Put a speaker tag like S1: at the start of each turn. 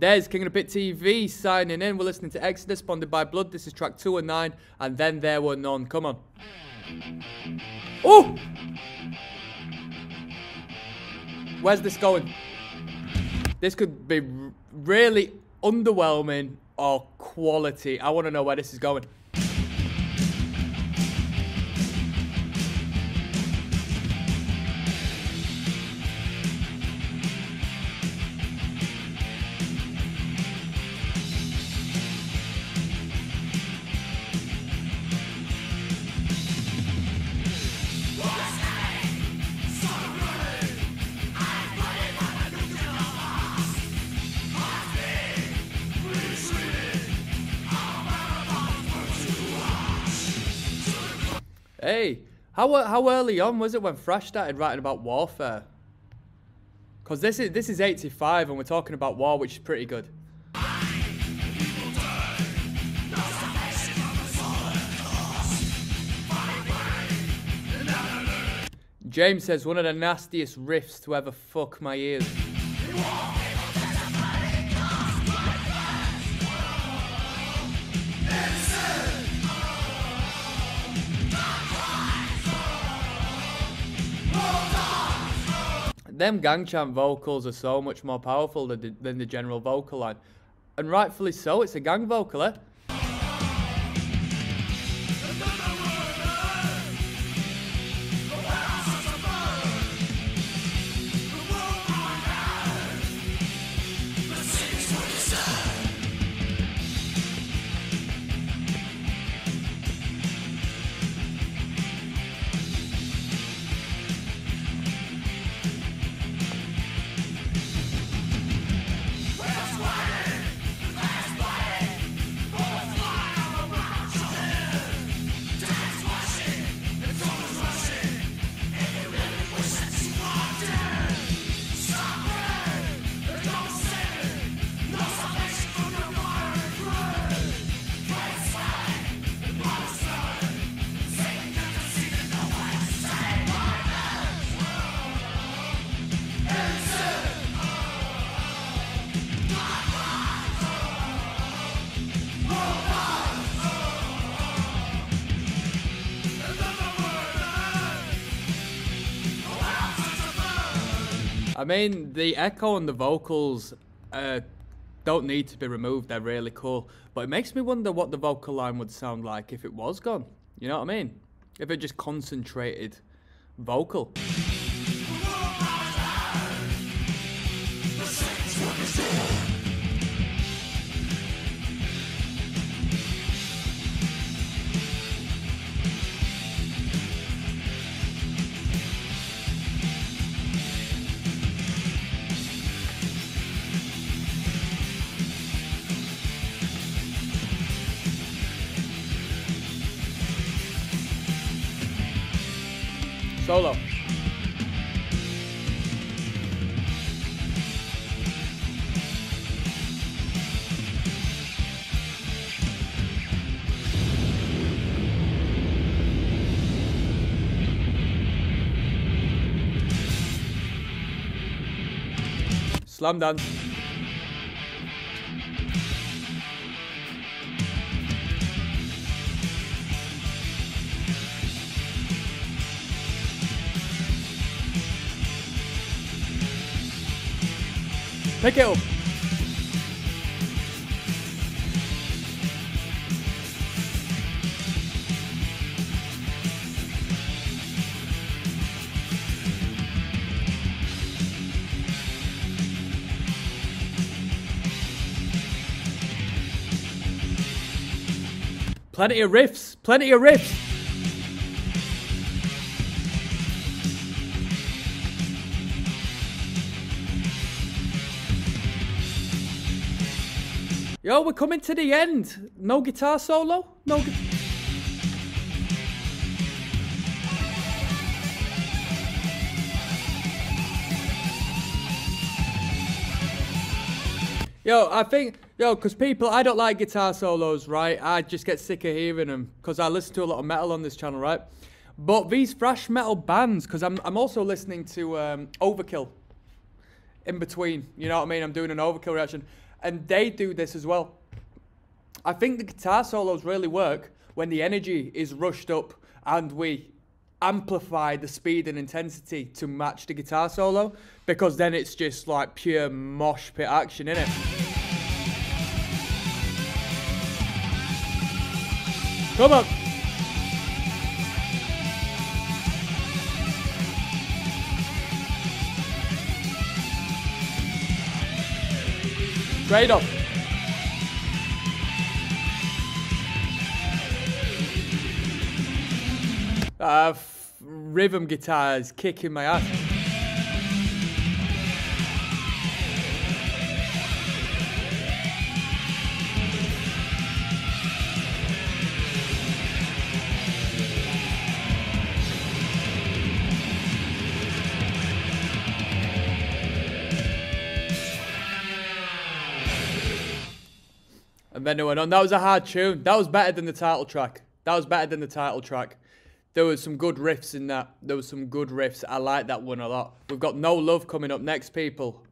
S1: There's King of the Pit TV signing in. We're listening to Exodus, Bonded by Blood. This is track two and nine, and then there were none. Come on. Oh! Where's this going? This could be really underwhelming or quality. I want to know where this is going. Hey, how how early on was it when Thrash started writing about warfare? Cause this is this is 85 and we're talking about war, which is pretty good. James says one of the nastiest riffs to ever fuck my ears. Them gang chant vocals are so much more powerful than the, than the general vocal line. And rightfully so, it's a gang vocal, eh? I mean, the echo and the vocals uh, don't need to be removed. They're really cool. But it makes me wonder what the vocal line would sound like if it was gone. You know what I mean? If it just concentrated vocal. Solo. Slam dance. Pick it up. Plenty of riffs, plenty of riffs. Yo, we're coming to the end. No guitar solo? No gu- Yo, I think, yo, because people, I don't like guitar solos, right? I just get sick of hearing them because I listen to a lot of metal on this channel, right? But these thrash metal bands, because I'm, I'm also listening to um, Overkill in between, you know what I mean? I'm doing an Overkill reaction. And they do this as well. I think the guitar solos really work when the energy is rushed up and we amplify the speed and intensity to match the guitar solo because then it's just like pure mosh pit action in it. Come on. Trade off. Uh, rhythm guitars kicking my ass. And then it went on. That was a hard tune. That was better than the title track. That was better than the title track. There was some good riffs in that. There was some good riffs. I like that one a lot. We've got No Love coming up next, people.